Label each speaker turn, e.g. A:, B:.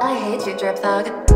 A: I hate you, drip thug.